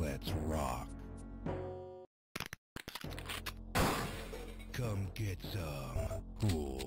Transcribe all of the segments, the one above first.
Let's rock. Come get some. Cool.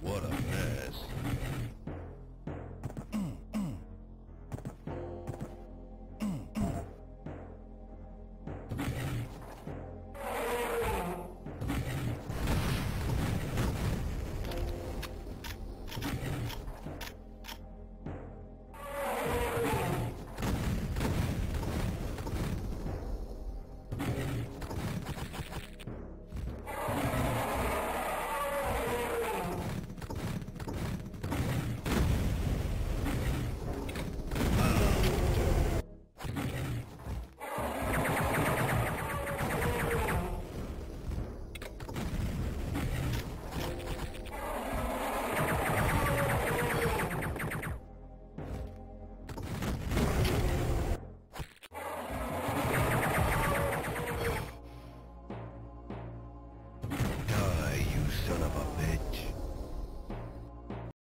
What a mess.